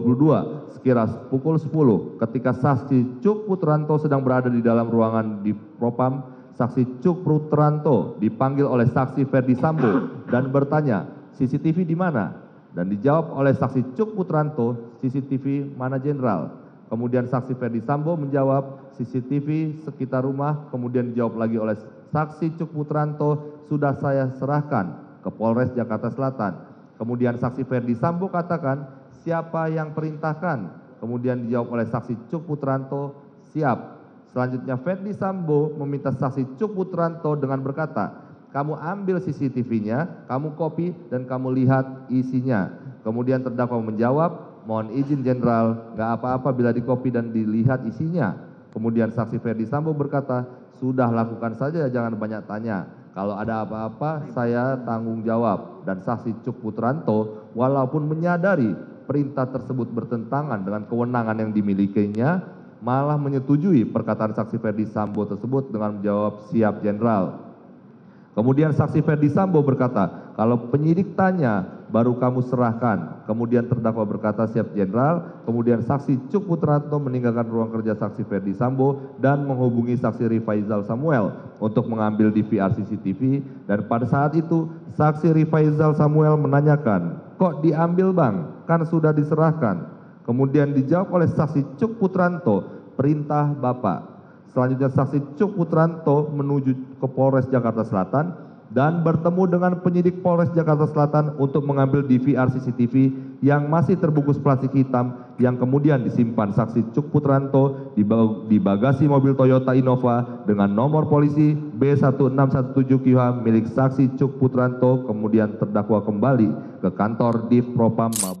22 sekira pukul 10 ketika saksi Cuk Putranto sedang berada di dalam ruangan di Propam, saksi Cuk Putranto dipanggil oleh saksi Ferdi Sambo dan bertanya, CCTV di mana? Dan dijawab oleh saksi Cuk Putranto, CCTV mana jenderal? Kemudian saksi Ferdi Sambo menjawab CCTV sekitar rumah, kemudian dijawab lagi oleh saksi Cuk Putranto, sudah saya serahkan ke Polres Jakarta Selatan. Kemudian saksi Ferdi Sambo katakan, siapa yang perintahkan? Kemudian dijawab oleh saksi Cuk Putranto, siap. Selanjutnya Ferdi Sambo meminta saksi Cuk Putranto dengan berkata, kamu ambil CCTV-nya, kamu copy dan kamu lihat isinya. Kemudian terdakwa menjawab, mohon izin jenderal, nggak apa-apa bila dikopi dan dilihat isinya. Kemudian saksi Ferdi Sambo berkata, sudah lakukan saja jangan banyak tanya. Kalau ada apa-apa saya tanggung jawab. Dan saksi Cuk Putranto walaupun menyadari perintah tersebut bertentangan dengan kewenangan yang dimilikinya, malah menyetujui perkataan saksi Ferdi Sambo tersebut dengan menjawab siap jenderal. Kemudian saksi Ferdi Sambo berkata, kalau penyidik tanya, baru kamu serahkan. Kemudian terdakwa berkata siap jenderal. Kemudian saksi Cuk Putranto meninggalkan ruang kerja saksi Ferdi Sambo dan menghubungi saksi Rifaizal Samuel untuk mengambil DVR CCTV. Dan pada saat itu saksi Rifaizal Samuel menanyakan, kok diambil bang? Kan sudah diserahkan. Kemudian dijawab oleh saksi Cuk Putranto, perintah Bapak. Selanjutnya saksi Cuk Putranto menuju ke Polres Jakarta Selatan dan bertemu dengan penyidik Polres Jakarta Selatan untuk mengambil DVR CCTV yang masih terbungkus plastik hitam yang kemudian disimpan saksi Cuk Putranto di ba- di bagasi mobil Toyota Innova dengan nomor polisi B1617QH milik saksi Cuk Putranto kemudian terdakwa kembali ke kantor Div Propam Mabes